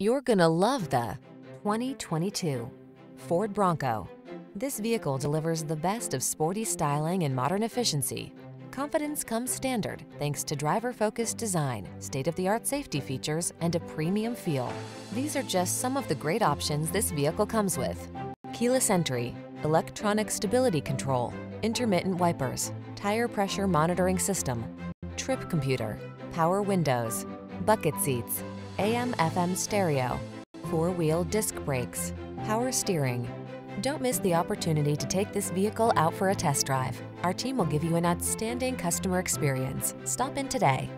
You're gonna love the 2022 Ford Bronco. This vehicle delivers the best of sporty styling and modern efficiency. Confidence comes standard thanks to driver-focused design, state-of-the-art safety features, and a premium feel. These are just some of the great options this vehicle comes with. Keyless entry, electronic stability control, intermittent wipers, tire pressure monitoring system, trip computer, power windows, bucket seats, AM FM stereo, four-wheel disc brakes, power steering. Don't miss the opportunity to take this vehicle out for a test drive. Our team will give you an outstanding customer experience. Stop in today.